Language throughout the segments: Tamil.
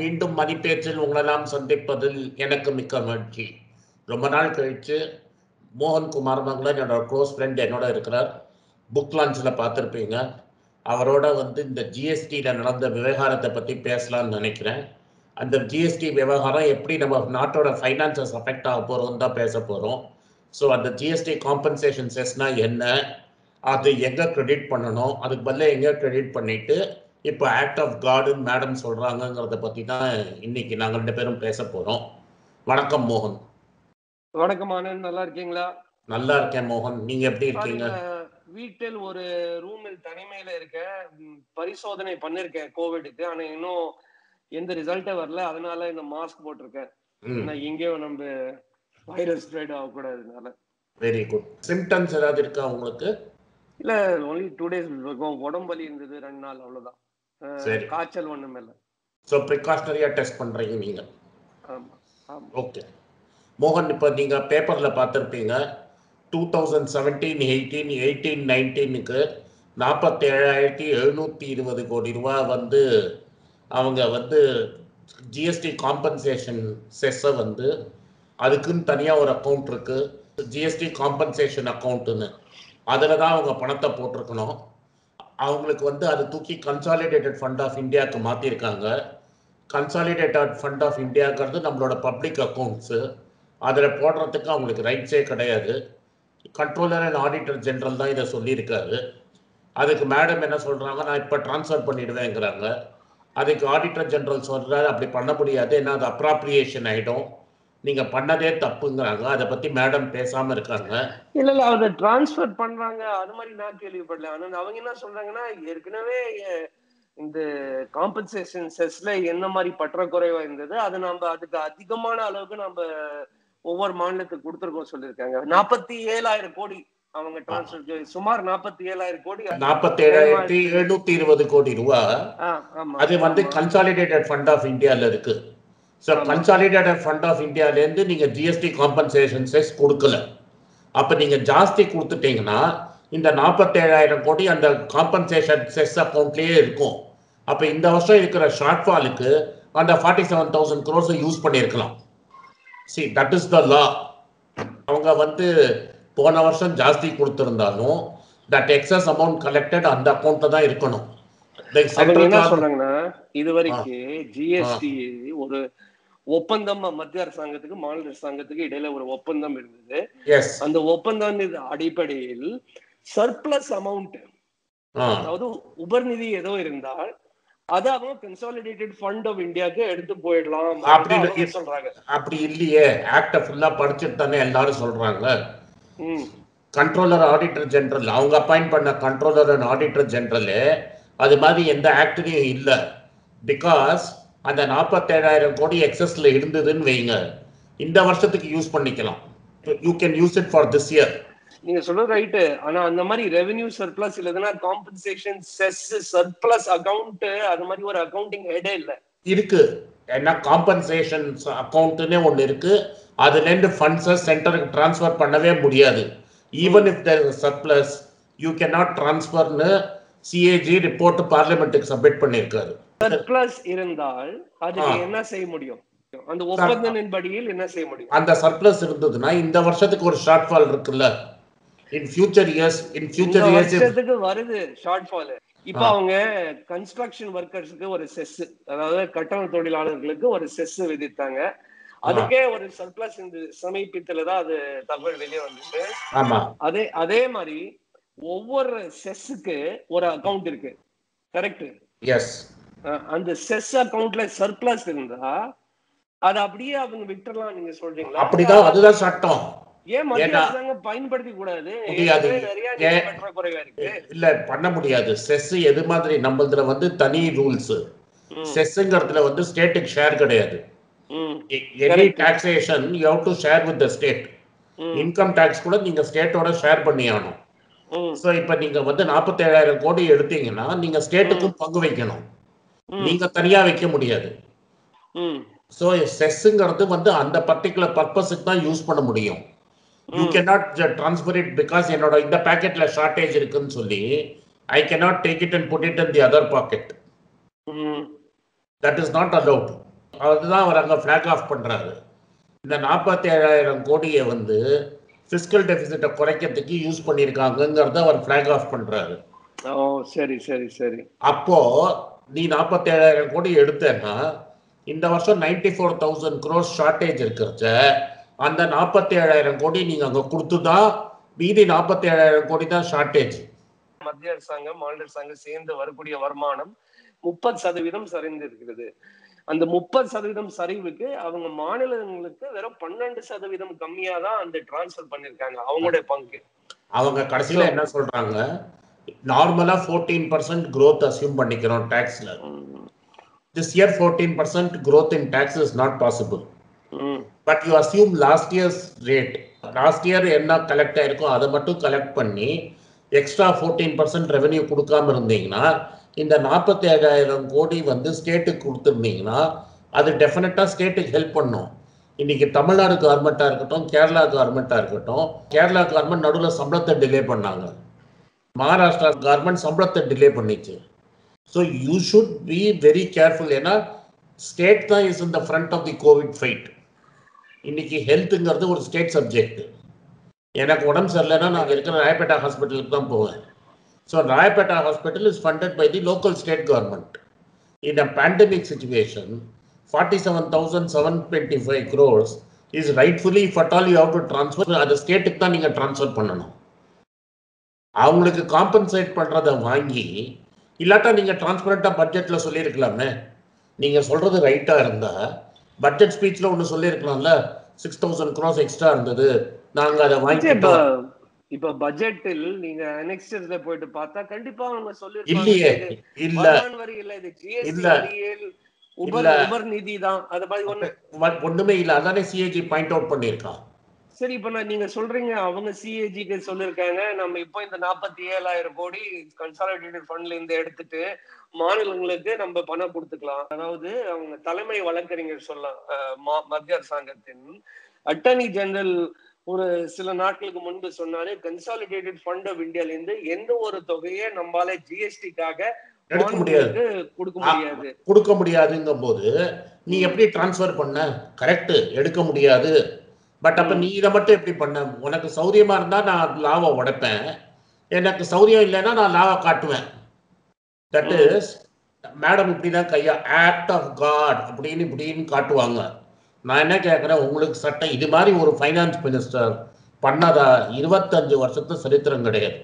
மீண்டும் மதிப்பேற்றில் உங்களெல்லாம் சந்திப்பதில் எனக்கு மிக்க மகிழ்ச்சி. ரொம்ப நாள் கழிச்சு மோகன்குமார் மங்களன் என்னோட க்ளோஸ் ஃப்ரெண்ட் என்னோட இருக்கிறார். புக் லான்ச்சில் பார்த்துருப்பீங்க. அவரோட வந்து இந்த ஜிஎஸ்டியில் நடந்த விவகாரத்தை பற்றி பேசலாம்னு நினைக்கிறேன். அந்த ஜிஎஸ்டி விவகாரம் எப்படி நம்ம நாட்டோட ஃபைனான்சஸ் அஃபெக்ட் ஆக போகிறோம் தான் பேச போகிறோம் ஸோ அந்த ஜிஎஸ்டி காம்பன்சேஷன் செஸ்னால் என்ன? அது எங்கே க்ரெடிட் பண்ணணும்? அதுக்கு பதிலாக எங்கே க்ரெடிட் பண்ணிவிட்டு இப்போ ஆக்ட் ஆஃப் காடுன்னு மேடம் சொல்கிறாங்கங்கிறத பற்றி தான் இன்னைக்கு நாங்கள் ரெண்டு பேரும் பேச போகிறோம் வணக்கம் மோகன். வணக்கம் ஆனந்த் நல்லா இருக்கீங்களா? நல்லா இருக்கேன் மோகன். நீங்கள் எப்படி இருக்கீங்க? வீட்டில் ஒரு ரூமில் தனிமையில இருக்கேன் ம், பரிசோதனை பண்ணிருக்கேன் கோவிடுக்கு ஆனா இன்னும் எந்த ரிசல்ட்டே வரல. அதனால இந்த மாஸ்க் போட்டிருக்கேன். நான் எங்கேயும் நம்ம வைரஸ் ஸ்ப்ரெட் ஆகக்கூடாதுனால. வெரி குட் சிம்டம்ஸ் ஏதாவது இருக்கா உங்களுக்கு? இல்ல ஒன்லி டூ டேஸ் இருக்கும். உடம்பு வலி இருந்தது ரெண்டு நாள் அவ்வளவுதான். சரி. காய்ச்சல் ஒண்ணும் இல்லை ஸோ ப்ரிகாஷனரியாக டெஸ்ட் ஆமா ஆமா. ஓகே மோகன் இப்போ நீங்கள் பேப்பரில் பார்த்துருப்பீங்க. Two thousand seventeen eighteen eighteen நைன்டீனுக்கு நாற்பத்தேழாயிரத்தி எழுநூற்றி இருபது கோடி ரூபா வந்து அவங்க வந்து ஜிஎஸ்டி காம்பன்சேஷன் செஸ்ஸை வந்து அதுக்குன்னு தனியாக ஒரு அக்கௌண்ட் இருக்குது ஜிஎஸ்டி காம்பன்சேஷன் அக்கௌண்ட்டுன்னு அதில் தான் அவங்க பணத்தை போட்டிருக்கணும். அவங்களுக்கு வந்து அது தூக்கி கன்சாலிடேட்டட் ஃபண்ட் ஆஃப் இந்தியாவுக்கு மாற்றிருக்காங்க கன்சாலிடேட்டட் ஃபண்ட் ஆஃப் இந்தியாங்கிறது நம்மளோட பப்ளிக் அக்கௌண்ட்ஸு அதில் போடுறதுக்கு அவங்களுக்கு ரைட்ஸே கிடையாது. கண்ட்ரோலர் அண்ட் ஆடிட்டர் ஜென்ரல் தான் இதை சொல்லியிருக்காரு. அதுக்கு மேடம் என்ன சொல்கிறாங்க நான் இப்போ ட்ரான்ஸ்ஃபர் பண்ணிடுவேங்கிறாங்க. அதுக்கு ஆடிட்டர் ஜெனரல் சொல்கிறாரு அப்படி பண்ண முடியாது. ஏன்னா அது அப்ராப்ரியேஷன் ஆகிடும் நீங்கள் பண்ணதே தப்புங்கிறாங்க. அதை பற்றி மேடம் பேசாமல் இருக்காங்க. இல்ல இல்ல அதை டிரான்ஸ்ஃபர் பண்றாங்க. அது மாதிரி நான் கேள்விப்படல. ஆனா அவங்க என்ன சொல்றாங்கன்னா ஏற்கனவே இந்த காம்பன்சேஷன் செஸ்ல என்ன மாதிரி பற்றாக்குறைவா இருந்தது அது நம்ம அதுக்கு அதிகமான அளவுக்கு நம்ம ஒவ்வொரு மாநிலத்துக்கு கொடுத்துருக்கோம் சொல்லியிருக்காங்க. நாற்பத்தி ஏழாயிரம் கோடி அவங்க டிரான்ஸ்ஃபர் சுமார் நாற்பத்தி ஏழாயிரம் கோடி நாற்பத்தேழாயிரத்தி எழுநூற்றி இருபது கோடி ரூபா. அது வந்து. கன்சாலிடேட்டட் ஃபண்ட் ஆஃப் இந்தியாவில் இருக்கு. ஆமா. கன்சாலிடேட்டட் ஃபண்ட் ஆஃப் இந்தியாவிலேருந்து நீங்கள் ஜிஎஸ்டி காம்பன்சேஷன் செஸ் கொடுக்கல அப்போ நீங்கள் ஜாஸ்தி கொடுத்துட்டீங்கன்னா இந்த நாற்பத்தேழாயிரம் கோடி அந்த காம்பன்சேஷன் செஸ் அக்கௌண்ட்லேயே இருக்கும் அப்போ இந்த வருஷம் இருக்கிற ஷார்ட்ஃபாலுக்கு அந்த ஃபார்ட்டி செவன் தௌசண்ட் க்ரோஸை யூஸ் பண்ணியிருக்கலாம் see that is the law அவங்க வந்து போன வருஷம் ஜாஸ்தி கொடுத்துருந்தாலும் தட் எக்ஸஸ் அமௌண்ட் கலெக்டட் அந்த அக்கௌண்ட்டில் தான் இருக்கணும் இது வரைக்கும் ஜிஎஸ்டி ஒரு ஒப்பந்தம் மத்திய அரசாங்கத்துக்கு மாநில அரசாங்கத்துக்கு இடையில ஒரு ஒப்பந்தம் இருந்தது. எஸ் அந்த ஒப்பந்தம் அடிப்படையில் சர்ப்ளஸ் அமௌண்ட் அதாவது உபர்நிதி ஏதோ இருந்தால் அது அவங்க கன்சாலிடேட்டட் ஃபண்ட் ஆஃப் இந்தியாவுக்கு எடுத்து போயிடலாம் அப்படி அப்படின்னு. சொல்றாங்க. அப்படி இல்லையே. ஆக்டை ஃபுல்லா படிச்சுட்டு தானே எல்லாரும் சொல்றாங்க ம். கண்ட்ரோலர் ஆடிட்டர் ஜெனரல் அவங்க அப்பாயிண்ட் பண்ண கண்ட்ரோலர் அண்ட் ஆடிட்டர் ஜெனரலு அது மாதிரி எந்த ஆக்ட்லையும் இல்லை. பிகாஸ் அந்த நாற்பத்தேழாயிரம் கோடி எக்ஸஸ்ல இருந்ததுன்னு வைங்க. இந்த வருஷத்துக்கு யூஸ் பண்ணிக்கலாம். You can use it for this year நீங்க சொல்றது ரைட்டு ஆனா அந்த மாதிரி ரெவென்யூ சர்ப்ளஸ் இல்லதுன்னா காம்பன்சேஷன் செஸ் சர்ப்ளஸ் அக்கவுண்ட் அது மாதிரி ஒரு அக்கவுண்டிங் ஹெடே இல்ல. இருக்கு. ஏன்னா காம்பன்சேஷன் அக்கௌண்ட்னே ஒன்று இருக்கு. அதுலேருந்து ஃபண்ட்ஸை சென்டருக்கு ட்ரான்ஸ்ஃபர் பண்ணவே முடியாது. Even if there surplus you cannot ட்ரான்ஸ்ஃபர்னு CAG report பார்லிமெண்ட்டுக்கு சப்மிட் பண்ணியிருக்காரு. சர்ப்ளஸ் இருந்தால் அதுக்கு. என்ன செய்ய முடியும்? அந்த ஒப்பந்தத்தின் படியில் என்ன செய்ய முடியும்? அந்த சர்ப்ளஸ் இருந்ததுன்னா இந்த வருஷத்துக்கு ஒரு ஷார்ட் ஃபால் இருக்குல்ல in future years in future years வருஷத்துக்கு வருது ஷார்ட் ஃபால் இப்ப. அவங்க கன்ஸ்ட்ரக்ஷன் ஒர்க்கர்ஸ்க்கு ஒரு செஸ் அதாவது கட்டண தொழிலாளர்களுக்கு ஒரு செஸ் விதித்தாங்க. அதுக்கே ஒரு சர்ப்ளஸ் இந்த சமீபத்துல தான் அது தகவல் வெளியே வந்தது ஆமா. அதே அதே மாதிரி ஒவ்வொரு செஸ்ஸுக்கு ஒரு அக்கவுண்ட் இருக்கு. கரெக்ட் எஸ் அந்த செஸ் அக்கவுண்ட்ல சர்ப்ளஸ் இருந்தா அது அப்படியே அவங்க விட்டுறலாம் நீங்க சொல்றீங்களா? அப்படிதான் அதுதான் சட்டம். ஏன் பயன்படுத்தி கூடாது? இல்ல பண்ண முடியாது. செஸ் எது மாதிரி நம்மளதுல வந்து தனி ரூல்ஸ் செஸ்ங்கிறதுல வந்து ஸ்டேட்டுக்கு ஷேர் கிடையாது. Any. Taxation you have to share with the state income tax கூட நீங்க ஸ்டேட்டோட ஷேர் பண்ணி ஆகணும். ஸோ இப்போ நீங்க வந்து நாற்பத்தேழாயிரம் கோடி எடுத்தீங்கன்னா நீங்க ஸ்டேட்டுக்கும் பங்கு வைக்கணும். நீங்க தனியா வைக்க முடியாது. ஸோ செஸ்ஸுங்கிறது வந்து அந்த பர்டிகுலர் பர்பஸுக்கு தான் யூஸ் பண்ண முடியும். யூ ம். கேனாட் ட்ரான்ஸ்ஃபர் இட் பிகாஸ் என்னோட இந்த பேக்கெட்ல ஷார்ட்டேஜ் இருக்குன்னு சொல்லி I cannot take it and put it in the other pocket. That is not allowed அதுதான் அவர் அங்கே ஃபிளாக் ஆஃப் பண்ணுறாரு இந்த நாற்பத்தேழாயிரம் கோடியை வந்து ஃபிஸ்கல் டெபிசிட்டை குறைக்கிறதுக்கு யூஸ் பண்ணியிருக்காங்கங்கிறத அவர் ஃபிளாக் ஆஃப் பண்ணுறாரு சரி சரி சரி. அப்போ நீ நாற்பத்தேழாயிரம் கோடி எடுத்தேன்னா இந்த வருஷம் ninety four thousand crores shortage இருக்கிறச்ச அந்த நாற்பத்தேழாயிரம் கோடி நீங்கள் அங்கே கொடுத்து தான் மீதி நாற்பத்தேழாயிரம் கோடி தான் ஷார்ட்டேஜ் மத்திய அரசாங்கம் மாநில அரசாங்கம் சேர்ந்து வரக்கூடிய வருமானம் முப்பது சதவீதம் சரிந்து இருக்கிறது. அந்த முப்பது சதவீதம் சரிவுக்கு அவங்க மாநிலங்களுக்கு வெறும் பன்னெண்டு சதவீதம் கம்மியா தான் அந்த டிரான்ஸ்ஃபர் பண்ணிருக்காங்க அவங்களுடைய பங்கு. அவங்க கடைசியில் என்ன சொல்கிறாங்க நார்மலாக ஃபோர்டீன் பர்சன்ட் க்ரோத் அசியூம் பண்ணிக்கிறோம் டேக்ஸில் this year fourteen percent growth in tax is not possible but you assume last years rate last year என்ன கலெக்ட் ஆயிருக்கோ அதை மட்டும் கலெக்ட் பண்ணி எக்ஸ்ட்ரா ஃபோர்டீன் பர்சன்ட் ரெவன்யூ கொடுக்காம இருந்தீங்கன்னா இந்த நாற்பத்தி ஏழாயிரம் கோடி வந்து ஸ்டேட்டுக்கு கொடுத்துருந்தீங்கன்னா அது டெஃபினட்டாக ஸ்டேட்டுக்கு ஹெல்ப் பண்ணும். இன்னைக்கு தமிழ்நாடு கவர்மெண்ட்டாக இருக்கட்டும் கேரளா கவர்மெண்ட்டாக இருக்கட்டும் கேரளா கவர்மெண்ட் நடுவில் சம்பளத்தை டிலே பண்ணாங்க. மகாராஷ்டிரா கவர்மெண்ட் சம்பளத்தை டிலே பண்ணிச்சு. So you should be very careful ஏன்னா ஸ்டேட் தான் is in the front of the COVID fight இன்னைக்கு ஹெல்த்துங்கிறது ஒரு ஸ்டேட் சப்ஜெக்ட் எனக்கு உடம்பு சரியில்லைன்னா நான் இருக்கிற ராயப்பேட்டா ஹாஸ்பிட்டலுக்கு தான் போவேன். So Royapettah hospital is funded by the local state government in a pandemic situation forty seven thousand seven twenty five crores is rightfully if all you have to transfer அது ஸ்டேட்டுக்கு தான் நீங்கள் ட்ரான்ஸ்ஃபர் பண்ணணும். அவங்களுக்கு காம்பன்சேட் பண்ணுறதை வாங்கி இல்லாட்டா நீங்கள் டிரான்ஸ்பரண்ட்டாக பட்ஜெட்டில் சொல்லியிருக்கலாமே. நீங்கள் சொல்கிறது ரைட்டாக இருந்தால் பட்ஜெட் ஸ்பீச்சில் ஒன்று சொல்லியிருக்கலாம்ல. சிக்ஸ் தௌசண்ட் க்ரோஸ் எக்ஸ்ட்ரா இருந்தது. நாங்கள் அதை வாங்கிட்டோம். இப்ப பட்ஜெட்டில் நீங்க அனெக்ஸ்டர்ல போயிட்டு பார்த்தா கண்டிப்பா அவங்க இல்லையே. சொல்லிருப்பாங்க இல்ல. வரி இல்ல இது ஜிஎஸ்டி இல்ல. வரியில் உபர். உபர் நிதி தான். அது மாதிரி ஒண்ணு ஒண்ணுமே இல்லை. அதானே சிஏஜி பாயிண்ட் அவுட் பண்ணியிருக்கான் சரி இப்ப நான் நீங்க சொல்றீங்க அவங்க சிஏஜிக்கு சொல்லிருக்காங்க நம்ம இப்போ இந்த நாற்பத்தி ஏழாயிரம் கோடி கன்சாலிடேட்டட் ஃபண்ட்ல இருந்து எடுத்துட்டு மாநிலங்களுக்கு நம்ம பணம் கொடுத்துக்கலாம். அதாவது அவங்க தலைமை வழக்கறிஞர் சொல்லலாம். மத்திய அரசாங்கத்தின் அட்டர்னி ஜெனரல் ஒரு சில நாட்களுக்கு முன்பு சொன்னாரு கன்சாலிடேட்டட் ஃபண்ட் ஆஃப் இந்தியால இருந்து எந்த ஒரு தொகையை நம்மளால ஜிஎஸ்டிக்காக எடுக்க முடியாது. கொடுக்க முடியாது. கொடுக்க முடியாதுங்கும் போது நீ எப்படி டிரான்ஸ்ஃபர் பண்ண? கரெக்ட் எடுக்க முடியாது. பட் அப்ப நீ இதை மட்டும் எப்படி பண்ண? உனக்கு சௌரியமா இருந்தா நான் லாவை உடைப்பேன். எனக்கு சௌரியம் இல்லைன்னா நான் லாவை காட்டுவேன். தட். இஸ் மேடம் இப்படிதான் கையா ஆக்ட் ஆஃப் காட் அப்படின்னு இப்படின்னு காட்டுவாங்க. நான் என்ன கேட்குறேன் உங்களுக்கு சட்டம் இது மாதிரி ஒரு ஃபைனான்ஸ் மினிஸ்டர் பண்ணதா? இருபத்தஞ்சு வருஷத்து சரித்திரம் கிடையாது.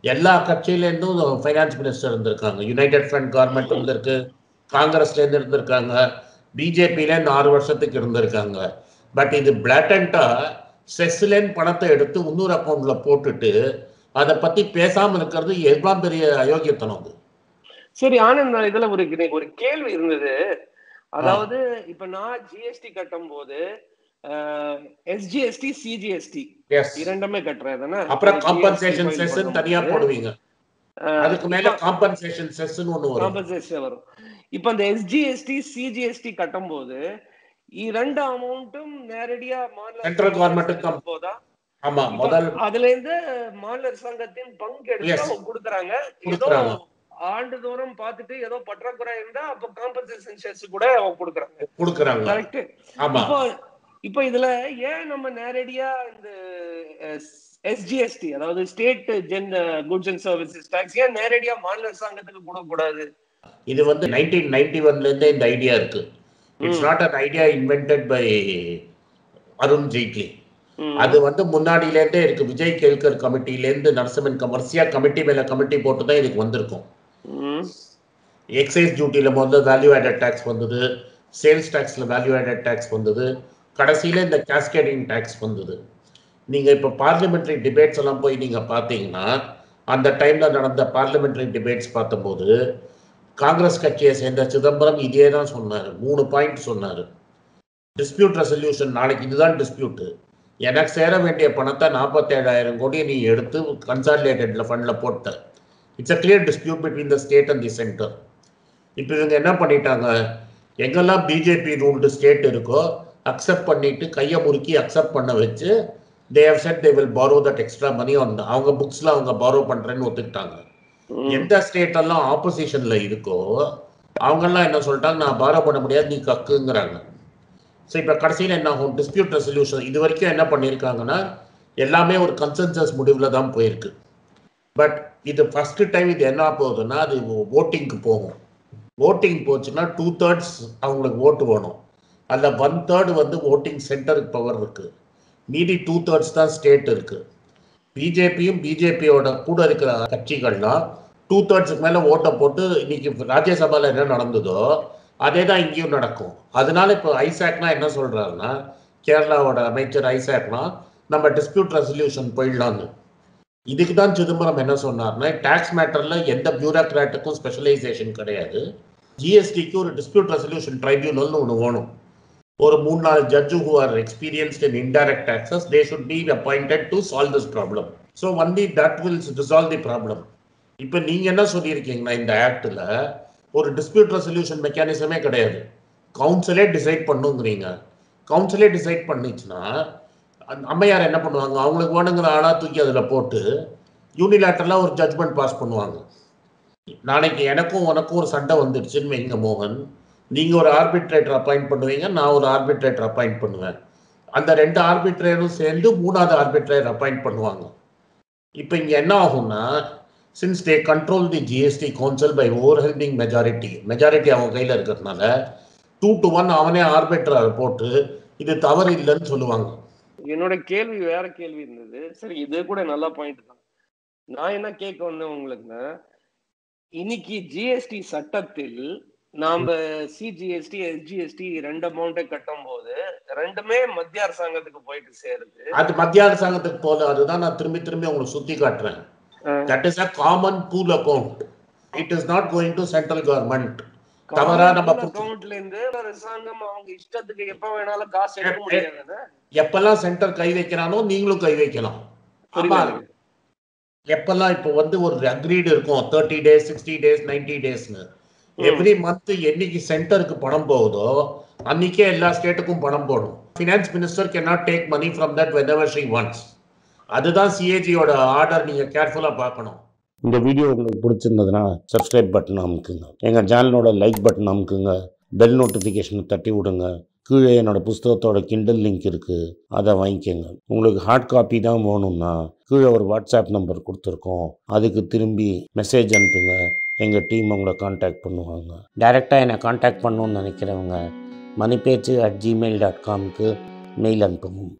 எல்லா கட்சியிலேருந்தும் ஃபைனான்ஸ் மினிஸ்டர் இருந்திருக்காங்க. யுனைடெட் ஃப்ரண்ட் கவர்மெண்ட் இருந்திருக்கு. காங்கிரஸ்லேருந்து இருந்திருக்காங்க. பிஜேபியிலேருந்து ஆறு வருஷத்துக்கு இருந்திருக்காங்க. பட் இது பிளாட்டண்ட்டாக செஸ்லேருந்து பணத்தை எடுத்து இன்னொரு அக்கௌண்ட்டில் போட்டுட்டு அதை பற்றி பேசாமல் இருக்கிறது எவ்வளோ பெரிய அயோக்கியத்தனம் அது? சரி ஆனந்த் இதுல ஒரு ஒரு கேள்வி இருந்தது. அதாவது இப்ப நான் ஜிஎஸ்டி கட்டும் போது எஸ்ஜிஎஸ்டி சிஜிஎஸ்டி எஸ் இரண்டுமே கட்டுறேன் தானே? அப்புறம் காம்பன்சேஷன் செஸ்ன்னு தனியாக போடுவீங்க. அதுக்கு மேல காம்பன்சேஷன் செஸ்ன்னு ஒன்று வரும். compensation வரும். இப்ப அந்த எஸ்ஜிஎஸ்டி சிஜிஎஸ்டி கட்டும் போது இரண்டு அமௌண்ட்டும் நேரடியா மாநில Central government க்கு தான். போதா? ஆமா முதல் அதுல இருந்து மாநில அரசாங்கத்தின் பங்கு எடுத்து கொடுக்குறாங்க. ஏதோ. ஆண்டுதோறும் பார்த்துட்டு ஏதோ பற்றாக்குறை இருந்தா அப்ப காம்பன்சேஷன் செஸ் கூட அவங்க கொடுக்குறாங்க. கொடுக்குறாங்க. கரெக்ட் ஆமா. இப்போ இப்போ இதுல ஏன் நம்ம நேரடியா இந்த எஸ்ஜிஎஸ்டி அதாவது state gen goods and services tax ஏன் நேரடியா மாநில அரசாங்கத்துக்கு கொடுக்கக்கூடாது? இது வந்து நைன்டீன் நைன்டி ஒன்லேருந்தே இந்த ஐடியா இருக்கு. It's. Not an idea invented by Arun Jaitley ம். அது வந்து முன்னாடியிலேருந்தே இருக்கு விஜய் கேல்கர் கமிட்டிலேருந்து நரசிம்மன் கமர்சியா கமிட்டி மேல கமிட்டி போட்டு தான் இதுக்கு வந்திருக்கும். எக்ஸைஸ் டியூட்டியில் முதல்ல வேல்யூ ஆடட் டேக்ஸ் வந்தது சேல்ஸ் டேக்ஸில் வேல்யூ ஆடட் டேக்ஸ் வந்தது கடைசியில் இந்த கேஸ்கேடிங் டேக்ஸ் வந்தது நீங்கள் இப்போ பார்லிமெண்ட்ரி டிபேட்ஸ் எல்லாம் போய் நீங்கள் பார்த்தீங்கன்னா அந்த டைமில் நடந்த பார்லிமெண்ட்ரி டிபேட்ஸ் பார்த்தபோது காங்கிரஸ் கட்சியை சேர்ந்த சிதம்பரம் இதே தான் சொன்னார். மூணு பாயிண்ட் சொன்னார். டிஸ்பியூட் ரெசல்யூஷன் நாளைக்கு இதுதான் டிஸ்பியூட்டு எனக்கு சேர வேண்டிய பணத்தை நாற்பத்தேழாயிரம் கோடியை நீ எடுத்து கன்சாலிடேட்டடில் ஃபண்டில் போட்ட. It's a clear dispute between the state and the centre இப்போ இவங்க என்ன பண்ணிட்டாங்க? எங்கெல்லாம் பிஜேபி ரூல்டு ஸ்டேட் இருக்கோ அக்செப்ட் பண்ணிட்டு கையை முறுக்கி அக்செப்ட் பண்ண வச்சு they have said they will borrow that extra money on அவங்க புக்ஸில் அவங்க பாரோ பண்ணுறேன்னு ஒத்துக்கிட்டாங்க. எந்த ஸ்டேட் எல்லாம் ஆப்போசிஷன்ல இருக்கோ அவங்கெல்லாம் என்ன சொல்லிட்டாங்க நான் பாரோ பண்ண முடியாது நீ கக்குங்கிறாங்க. ஸோ இப்போ கடைசியில் என்ன ஆகும்? டிஸ்பியூட் ரெசல்யூஷன் இது வரைக்கும் என்ன பண்ணியிருக்காங்கன்னா எல்லாமே ஒரு கன்சென்சஸ் முடிவில் தான் போயிருக்கு. பட் இது ஃபஸ்ட்டு டைம் இது என்ன போகுதுன்னா அது ஓட்டிங்க்கு போகும். ஓட்டிங் போச்சுன்னா டூ தேர்ட்ஸ் அவங்களுக்கு ஓட்டு வேணும். அதில் ஒன் தேர்டு வந்து ஓட்டிங் சென்டருக்கு பவர் இருக்குது மீதி டூ தேர்ட்ஸ் தான் ஸ்டேட் இருக்குது பிஜேபியும் பிஜேபியோட கூட இருக்கிற கட்சிகள்லாம் டூ தேர்ட்ஸுக்கு மேலே ஓட்டை போட்டு இன்னைக்கு ராஜ்யசபாவில் என்ன நடந்ததோ அதே தான் இங்கேயும் நடக்கும். அதனால இப்போ ஐசாக்னா என்ன சொல்கிறாருன்னா கேரளாவோட அமைச்சர் ஐசாக்னா நம்ம டிஸ்பியூட் ரெசல்யூஷன் போயிடலான்னு இதுக்கு தான் சிதம்பரம் என்ன சொன்னார்னா டேக்ஸ் மேட்டரில் எந்த பியூரோக்ராட்டுக்கும் ஸ்பெஷலைசேஷன் கிடையாது. ஜிஎஸ்டிக்கு ஒரு டிஸ்பியூட் ரெசல்யூஷன் ட்ரைபியூனல்னு ஒன்று வேணும். ஒரு மூணு நாலு judge who are experienced in indirect taxes they should be appointed to solve this problem so only that will resolve the problem இப்போ நீங்கள் என்ன சொல்லியிருக்கீங்கன்னா இந்த ஆக்டில் ஒரு டிஸ்பியூட் ரெசல்யூஷன் மெக்கானிசமே கிடையாது. கவுன்சிலே டிசைட் பண்ணுங்கிறீங்க. கவுன்சிலே டிசைட் பண்ணிச்சுன்னா அம்மையார் என்ன பண்ணுவாங்க? அவங்களுக்கு வேணுங்கிற ஆளாக தூக்கி அதில் போட்டு யூனிலேட்டரலாக ஒரு ஜட்ஜ்மெண்ட் பாஸ் பண்ணுவாங்க. நாளைக்கு எனக்கும் உனக்கும் ஒரு சண்டை வந்துடுச்சுன்னு வைங்க மோகன். நீங்கள் ஒரு ஆர்பிட்ரேட்டர் அப்பாயிண்ட் பண்ணுவீங்க நான் ஒரு ஆர்பிட்ரேட்டர் அப்பாயிண்ட் பண்ணுவேன். அந்த ரெண்டு ஆர்பிட்ரேட்டரும் சேர்ந்து மூணாவது ஆர்பிட்ரேட்டர் அப்பாயிண்ட் பண்ணுவாங்க. இப்போ இங்கே என்ன ஆகும்னா since they control the GST council by over holding majority majority அவங்க கையில் இருக்கிறதுனால டூ டு ஒன் அவனே ஆர்பிட்ரர் போட்டு இது தவறு இல்லைன்னு சொல்லுவாங்க. என்னோட கேள்வி வேற கேள்வி இருந்தது. சரி இது கூட நல்ல பாயிண்ட் தான். நான் என்ன கேட்க வந்தேன் உங்களுக்குன்னா இன்னைக்கு ஜிஎஸ்டி சட்டத்தில் நாம சிஜிஎஸ்டி எஸ்ஜிஎஸ்டி ரெண்டு அமௌண்ட்டை கட்டும் போது ரெண்டுமே மத்திய அரசாங்கத்துக்கு போயிட்டு சேருது. அது மத்திய அரசாங்கத்துக்கு போல அதுதான் நான் திரும்பி திரும்பி உங்களுக்கு சுத்தி காட்டுறேன். That is a common pool account it is not going to central government தவறா நம்ம அக்கௌண்ட்ல இருந்து அரசாங்கம் அவங்க இஷ்டத்துக்கு எப்ப வேணாலும் காசு எடுக்க முடியாதுன்னு எப்பெல்லாம் சென்டர் கை வைக்கிறானோ நீங்களும் கை வைக்கலாம். எப்பெல்லாம் இப்போ வந்து ஒரு அக்ரீடு இருக்கும்? Thirty days sixty days ninety டேஸ்னு எவ்ரி மந்த் என்னைக்கு சென்டருக்கு பணம் போகுதோ அன்னைக்கே எல்லா ஸ்டேட்டுக்கும் பணம் போடும். Finance minister can not take money from that whenever she once அதுதான் சிஏஜியோட ஆர்டர் நீங்க கேர்ஃபுல்லா பார்க்கணும். இந்த வீடியோ உங்களுக்கு பிடிச்சிருந்ததுன்னா சப்ஸ்கிரைப் பட்டன் அமுக்குங்க. எங்கள் சேனலோட லைக் பட்டன் அமுக்குங்க. பெல் நோட்டிஃபிகேஷனை தட்டி விடுங்க. கீழே என்னோட புஸ்தகத்தோட கிண்டல் லிங்க் இருக்குது அதை வாங்கிக்கோங்க. உங்களுக்கு ஹார்ட் காப்பி தான் வேணும்னா கீழே ஒரு வாட்ஸ்அப் நம்பர் கொடுத்துருக்கோம். அதுக்கு திரும்பி மெசேஜ் அனுப்புங்க. எங்கள் டீம் உங்களை காண்டாக்ட் பண்ணுவாங்க. டைரெக்டாக என்னை காண்டாக்ட் பண்ணணும்னு நினைக்கிறவங்க மணிப்பேச்சு அட் ஜிமெயில் டாட் காம்க்கு மெயில் அனுப்பவும்.